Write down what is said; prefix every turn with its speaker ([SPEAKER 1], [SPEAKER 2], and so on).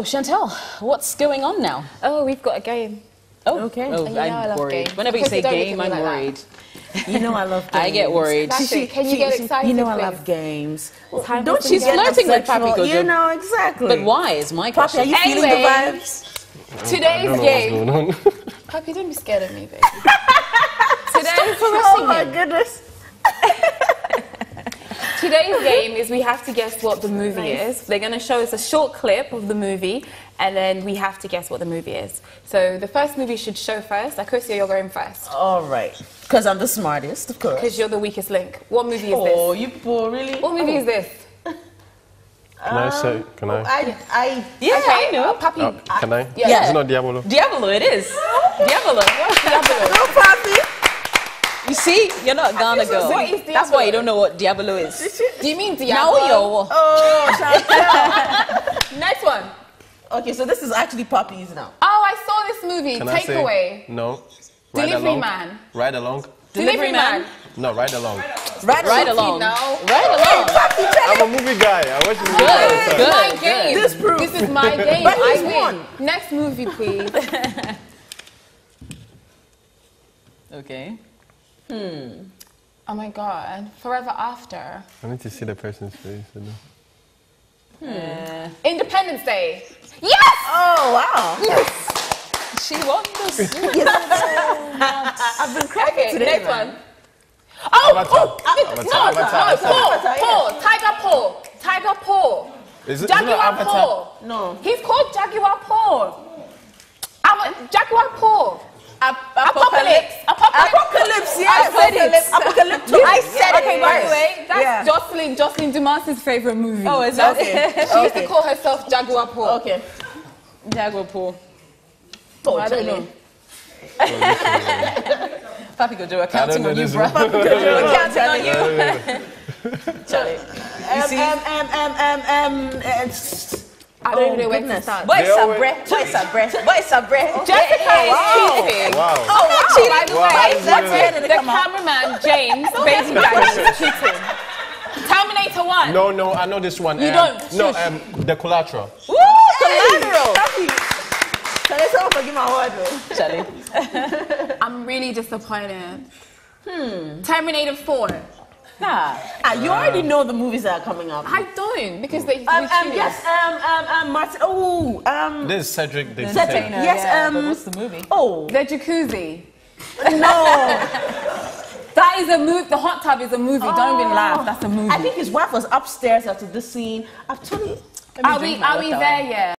[SPEAKER 1] Oh, Chantelle, what's going on now?
[SPEAKER 2] Oh, we've got a game.
[SPEAKER 1] Oh,
[SPEAKER 3] Okay.
[SPEAKER 1] Oh,
[SPEAKER 2] You know I
[SPEAKER 1] I'm
[SPEAKER 2] love
[SPEAKER 1] worried.
[SPEAKER 2] games.
[SPEAKER 1] Whenever you
[SPEAKER 2] Because
[SPEAKER 1] say
[SPEAKER 2] you don't
[SPEAKER 1] game, I'm
[SPEAKER 2] me like that.
[SPEAKER 1] worried.
[SPEAKER 3] You know I love games.
[SPEAKER 1] I get worried.
[SPEAKER 2] That's. Can you get excited,
[SPEAKER 3] You know I love games.
[SPEAKER 2] Time
[SPEAKER 3] Don't
[SPEAKER 2] for
[SPEAKER 3] you
[SPEAKER 2] some
[SPEAKER 3] get
[SPEAKER 1] flirting with
[SPEAKER 3] sexual-
[SPEAKER 1] Pappy Kojo.
[SPEAKER 3] You know exactly.
[SPEAKER 1] But why is my
[SPEAKER 3] Pappy, are
[SPEAKER 1] question?
[SPEAKER 3] you feeling the
[SPEAKER 2] Anyway.
[SPEAKER 3] vibes?
[SPEAKER 2] Today's
[SPEAKER 4] I don't know
[SPEAKER 2] game.
[SPEAKER 4] what's going on.
[SPEAKER 2] Puppy, don't be scared of me, baby. Today's,
[SPEAKER 3] Oh my goodness.
[SPEAKER 2] today's game is we have to guess what the movie is. They're going to show us a short clip of the movie, and then we have to guess what the movie is. So the first movie should show first. Akosua, you're going first.
[SPEAKER 3] All right. Because I'm the smartest, of course.
[SPEAKER 2] Because you're the weakest link. What movie is
[SPEAKER 3] Oh,
[SPEAKER 2] this?
[SPEAKER 3] you poor, really?
[SPEAKER 2] What movie is this?
[SPEAKER 4] Can I say? Can I?
[SPEAKER 3] I, I,
[SPEAKER 1] Yeah,
[SPEAKER 2] okay,
[SPEAKER 1] I know.
[SPEAKER 2] Puppy.
[SPEAKER 4] Uh, can I?
[SPEAKER 2] Yeah.
[SPEAKER 4] It's not Diabolo.
[SPEAKER 1] Diablo, it is. Diablo.
[SPEAKER 3] no, Pappy.
[SPEAKER 1] You see, you're not Ghana girl.
[SPEAKER 2] What is
[SPEAKER 1] That's why you don't know what Diablo is.
[SPEAKER 2] Do you mean Diablo?
[SPEAKER 1] Now
[SPEAKER 2] Diablo?
[SPEAKER 1] yo.
[SPEAKER 3] Oh, Chantelle.
[SPEAKER 2] Next one.
[SPEAKER 3] okay, so this is actually Pappy's now.
[SPEAKER 2] Oh, I saw this movie.
[SPEAKER 4] Can
[SPEAKER 2] Takeaway.
[SPEAKER 4] No. Ride
[SPEAKER 2] Delivery
[SPEAKER 4] along.
[SPEAKER 2] Man.
[SPEAKER 4] Ride along.
[SPEAKER 2] Delivery Man.
[SPEAKER 4] No, ride along.
[SPEAKER 3] Right,
[SPEAKER 1] Right along.
[SPEAKER 2] now.
[SPEAKER 1] Right along.
[SPEAKER 4] I'm a movie guy. I watch movies all
[SPEAKER 1] Good,
[SPEAKER 4] the time.
[SPEAKER 1] good,
[SPEAKER 2] my
[SPEAKER 1] good.
[SPEAKER 2] game.
[SPEAKER 3] This proof.
[SPEAKER 2] This is my game.
[SPEAKER 3] But
[SPEAKER 2] I win.
[SPEAKER 3] won.
[SPEAKER 2] Next movie, please.
[SPEAKER 1] Okay.
[SPEAKER 2] Oh my god. Forever After.
[SPEAKER 4] I need to see the person's face. You know?
[SPEAKER 1] Uh,
[SPEAKER 2] Independence Day. Yes!
[SPEAKER 3] Oh, wow. Yes.
[SPEAKER 1] She won this.
[SPEAKER 3] I've been cracking
[SPEAKER 2] Okay,
[SPEAKER 3] today,
[SPEAKER 2] next
[SPEAKER 3] man.
[SPEAKER 2] one. Oh,
[SPEAKER 4] Avatar.
[SPEAKER 2] oh,
[SPEAKER 4] Avatar,
[SPEAKER 2] no,
[SPEAKER 4] Avatar,
[SPEAKER 2] no, Paul,
[SPEAKER 3] Avatar, yeah.
[SPEAKER 2] Paul, Tiger Paul, Tiger Paul,
[SPEAKER 4] Is it not
[SPEAKER 2] Jaguar
[SPEAKER 4] Avatar?
[SPEAKER 2] Paul.
[SPEAKER 3] No.
[SPEAKER 2] He's called Jaguar Paw. Ava- Jaguar Paw.
[SPEAKER 3] Ap-
[SPEAKER 2] Apocalypto. Apocalypto.
[SPEAKER 3] Apocalypto, yes.
[SPEAKER 2] I said it.
[SPEAKER 3] Apocalypto.
[SPEAKER 2] I said it. Okay, by the way, that's
[SPEAKER 3] Yeah.
[SPEAKER 2] Joselyn, Joselyn Dumas' favorite movie.
[SPEAKER 1] Oh, is
[SPEAKER 2] that?
[SPEAKER 3] Okay.
[SPEAKER 2] She used to call herself Jaguar Paw.
[SPEAKER 3] Okay.
[SPEAKER 1] Jaguar Paw.
[SPEAKER 3] Oh,
[SPEAKER 2] I don't know.
[SPEAKER 1] Pappy Kojo, we're
[SPEAKER 4] don't
[SPEAKER 1] counting on you,
[SPEAKER 4] this
[SPEAKER 1] bro.
[SPEAKER 4] one.
[SPEAKER 1] We're counting on you.
[SPEAKER 3] Charlie. Um,
[SPEAKER 1] see?
[SPEAKER 3] um, um, um, um, um, s-
[SPEAKER 2] I don't
[SPEAKER 3] Oh,
[SPEAKER 2] even know where to
[SPEAKER 3] goodness.
[SPEAKER 2] start.
[SPEAKER 1] Boy,
[SPEAKER 4] They always-
[SPEAKER 1] sabre. Boy, sabre. Boy, sabre.
[SPEAKER 2] Jessica is
[SPEAKER 3] wow.
[SPEAKER 2] cheating.
[SPEAKER 4] Wow.
[SPEAKER 1] Oh, wow.
[SPEAKER 2] By the
[SPEAKER 4] Wow,
[SPEAKER 2] way,
[SPEAKER 4] how is
[SPEAKER 2] what's
[SPEAKER 4] it?
[SPEAKER 2] it? the cameraman, James, baby daddy, is cheating. Terminator 1.
[SPEAKER 4] No, no, I know this one.
[SPEAKER 2] You
[SPEAKER 4] um,
[SPEAKER 2] don't.
[SPEAKER 4] No,
[SPEAKER 2] Shush.
[SPEAKER 4] um, the collateral.
[SPEAKER 1] Woo, collateral.
[SPEAKER 3] Charlie, someone forgive my word, though.
[SPEAKER 1] Charlie.
[SPEAKER 2] I'm really disappointed. Hmm. Terminator 4.
[SPEAKER 1] Nah.
[SPEAKER 3] Ah, you already know the movies that are coming up.
[SPEAKER 2] I don't because they.
[SPEAKER 3] Um, um, yes, um, um, um, Martin. Oh, um,
[SPEAKER 4] This is Cedric the
[SPEAKER 3] Cedric.
[SPEAKER 4] Entertainer.
[SPEAKER 3] Yes,
[SPEAKER 1] yeah,
[SPEAKER 3] um,
[SPEAKER 1] but what's the movie?
[SPEAKER 3] oh,
[SPEAKER 2] The jacuzzi.
[SPEAKER 3] no.
[SPEAKER 2] That is a movie. The hot tub is a movie. Don't even laugh. That's a movie.
[SPEAKER 3] I think his wife was upstairs after this scene. I've told you.
[SPEAKER 2] are we? Are we there yet?